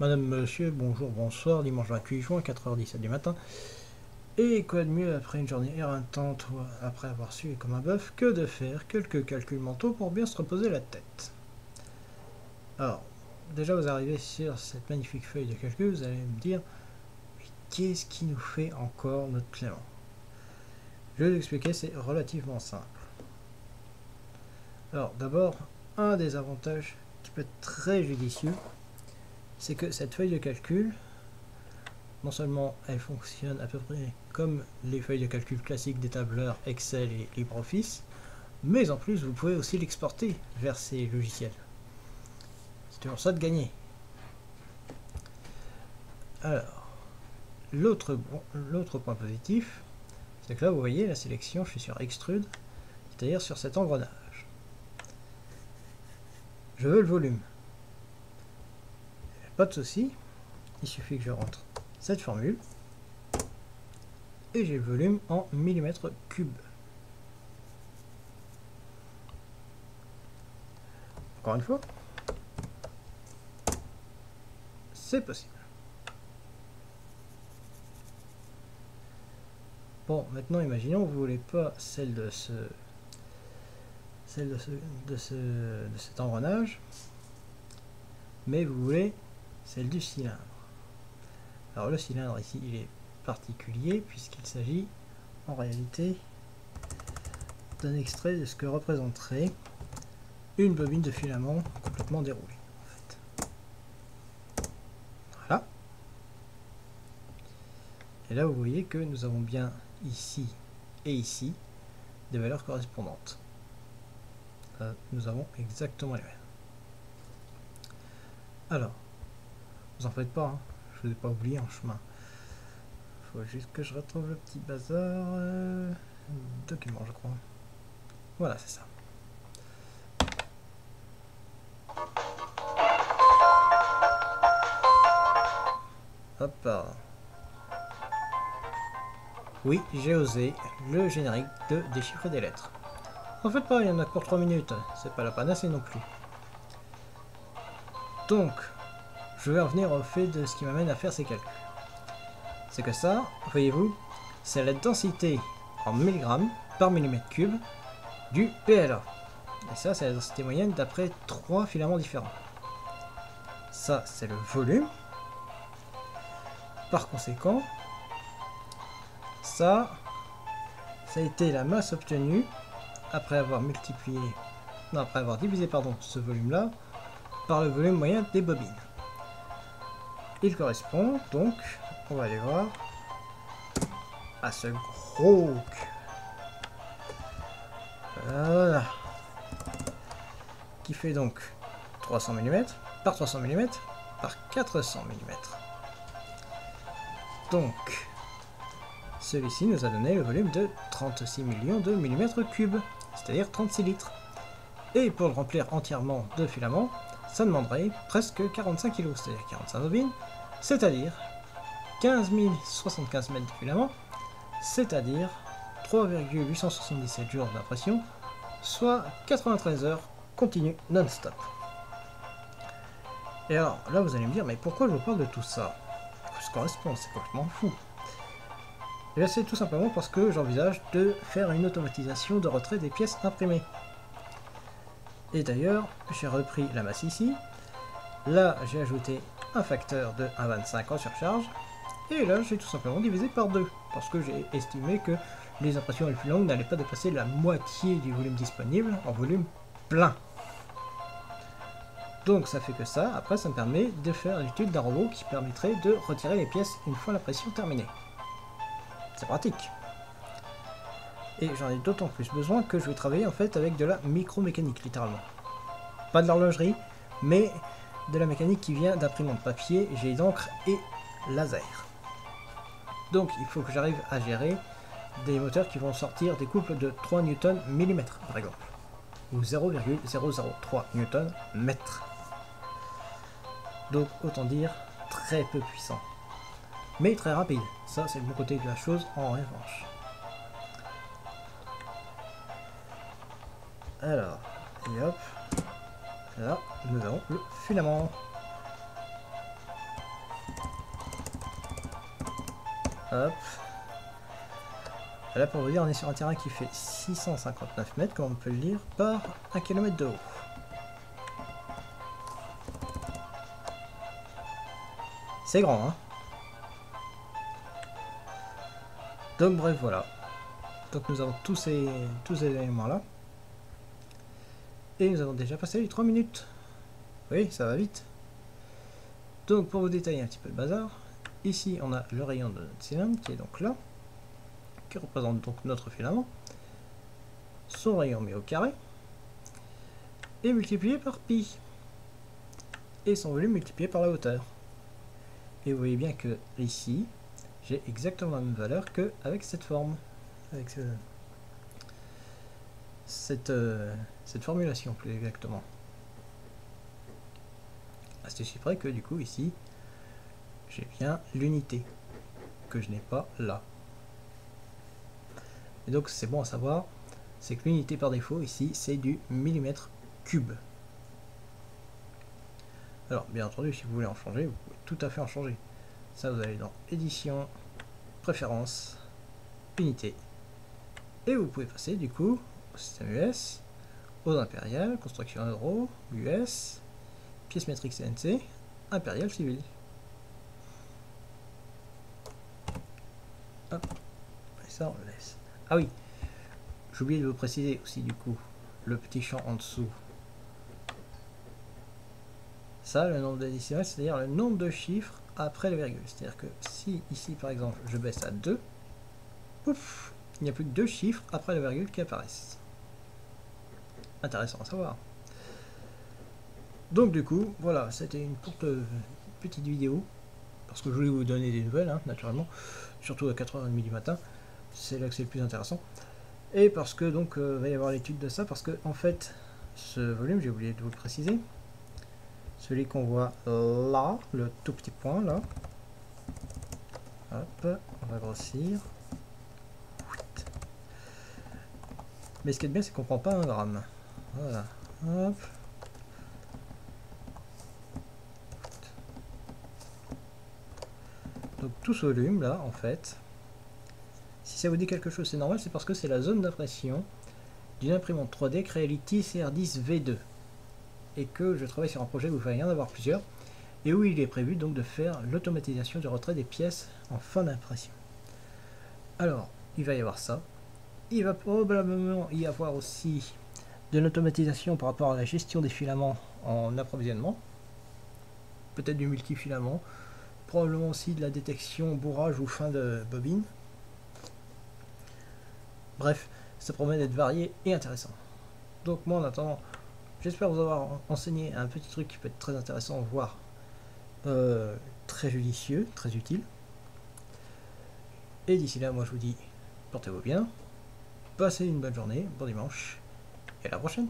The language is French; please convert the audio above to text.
Madame, monsieur, bonjour, bonsoir, dimanche 28 juin, 4h17 du matin. Et quoi de mieux après une journée éreintante après avoir suivi comme un bœuf que de faire quelques calculs mentaux pour bien se reposer la tête? Alors, déjà vous arrivez sur cette magnifique feuille de calcul, vous allez me dire, mais qu'est-ce qui nous fait encore notre Clément? Je vais vous expliquer, c'est relativement simple. Alors d'abord, un des avantages qui peut être très judicieux, c'est que cette feuille de calcul, non seulement elle fonctionne à peu près comme les feuilles de calcul classiques des tableurs Excel et LibreOffice, mais en plus vous pouvez aussi l'exporter vers ces logiciels. C'est toujours ça de gagner. Alors, l'autre point positif, c'est que là vous voyez la sélection, je suis sur Extrude, c'est-à-dire sur cet engrenage. Je veux le volume. Pas de souci. Il suffit que je rentre cette formule. Et j'ai le volume en millimètres cubes. Encore une fois. C'est possible. Bon, maintenant imaginons vous voulez pas celle de ce celle de, ce, de, ce, de cet engrenage, mais vous voulez celle du cylindre. Alors le cylindre ici, il est particulier puisqu'il s'agit en réalité d'un extrait de ce que représenterait une bobine de filament complètement déroulée. Voilà. Et là, vous voyez que nous avons bien ici et ici des valeurs correspondantes. Euh, nous avons exactement les mêmes. Alors, vous en faites pas, hein. je vous ai pas oublié en chemin. Faut juste que je retrouve le petit bazar. Euh, document, je crois. Voilà, c'est ça. Hop. Oui, j'ai osé le générique de déchiffrer des lettres. En fait pas, il y en a pour 3 minutes, c'est pas la panacée non plus. Donc, je vais revenir au fait de ce qui m'amène à faire ces calculs. C'est que ça, voyez-vous, c'est la densité en milligrammes par millimètre cube du PLA. Et ça, c'est la densité moyenne d'après trois filaments différents. Ça, c'est le volume. Par conséquent, ça, ça a été la masse obtenue après avoir multiplié, non, après avoir divisé pardon, ce volume-là par le volume moyen des bobines. Il correspond donc, on va aller voir, à ce gros Voilà. Qui fait donc 300 mm par 300 mm par 400 mm. Donc, celui-ci nous a donné le volume de 36 millions de millimètres cubes c'est-à-dire 36 litres. Et pour le remplir entièrement de filaments, ça demanderait presque 45 kg, c'est-à-dire 45 bobines, c'est-à-dire 15 075 mètres de filaments, c'est-à-dire 3,877 jours d'impression, soit 93 heures continues non-stop. Et alors, là vous allez me dire, mais pourquoi je vous parle de tout ça? Ça correspond, c'est complètement fou. Et c'est tout simplement parce que j'envisage de faire une automatisation de retrait des pièces imprimées. Et d'ailleurs, j'ai repris la masse ici. Là, j'ai ajouté un facteur de 1,25 en surcharge. Et là, j'ai tout simplement divisé par 2. Parce que j'ai estimé que les impressions les plus longues n'allaient pas dépasser la moitié du volume disponible en volume plein. Donc ça fait que ça, après ça me permet de faire l'étude d'un robot qui permettrait de retirer les pièces une fois la pression terminée. C'est pratique. Et j'en ai d'autant plus besoin que je vais travailler en fait avec de la micromécanique, littéralement. Pas de l'horlogerie, mais de la mécanique qui vient d'imprimante papier, jet d'encre et laser. Donc il faut que j'arrive à gérer des moteurs qui vont sortir des couples de 3 newtons mm par exemple, ou 0,003 newtons mètre. Donc autant dire très peu puissant mais très rapide. Ça, c'est le bon côté de la chose en revanche. Alors, et hop. Là, nous avons le filament. Hop. Là, pour vous dire, on est sur un terrain qui fait 659 mètres, comme on peut le lire, par 1 km de haut. C'est grand, hein Donc bref, voilà. Donc nous avons tous ces, tous ces éléments-là. Et nous avons déjà passé les 3 minutes. Oui, ça va vite. Donc pour vous détailler un petit peu le bazar, ici on a le rayon de notre cylindre qui est donc là, qui représente donc notre filament, son rayon mis au carré, et multiplié par pi, et son volume multiplié par la hauteur. Et vous voyez bien que ici, j'ai exactement la même valeur que avec cette forme, cette, euh, cette formulation plus exactement. À ceci près que du coup ici, j'ai bien l'unité que je n'ai pas là. Et donc c'est bon à savoir, c'est que l'unité par défaut ici, c'est du millimètre cube. Alors bien entendu, si vous voulez en changer, vous pouvez tout à fait en changer. Ça, vous allez dans édition, préférences, unité. Et vous pouvez passer du coup système US, aux impériales, construction euro, US, pièce métrique CNC, impérial civil. Hop. Et ça, on le laisse. Ah oui, j'ai oublié de vous préciser aussi du coup, le petit champ en dessous. Ça, le nombre de décimales, c'est-à-dire le nombre de chiffres après le virgule. C'est-à-dire que si ici, par exemple, je baisse à 2, pouf, il n'y a plus que deux chiffres après le virgule qui apparaissent. Intéressant à savoir. Donc du coup, voilà, c'était une courte petite vidéo, parce que je voulais vous donner des nouvelles, hein, naturellement, surtout à 4h30 du matin, c'est là que c'est le plus intéressant. Et parce que donc, il euh, va y avoir l'étude de ça, parce que en fait, ce volume, j'ai oublié de vous le préciser, celui qu'on voit là, le tout petit point là, hop, on va grossir, mais ce qui est bien, c'est qu'on prend pas un gramme. Voilà, hop, Donc tout ce volume là, en fait, si ça vous dit quelque chose, c'est normal, c'est parce que c'est la zone d'impression d'une imprimante 3D Creality CR10V2. Et que je travaille sur un projet où il va y en avoir plusieurs, et où il est prévu donc de faire l'automatisation du retrait des pièces en fin d'impression. Alors, il va y avoir ça. Il va probablement y avoir aussi de l'automatisation par rapport à la gestion des filaments en approvisionnement. Peut-être du multifilament, probablement aussi de la détection bourrage ou fin de bobine. Bref, ça promet d'être varié et intéressant. Donc moi en attendant, j'espère vous avoir enseigné un petit truc qui peut être très intéressant, voire euh, très judicieux, très utile. Et d'ici là, moi je vous dis, portez-vous bien, passez une bonne journée, bon dimanche, et à la prochaine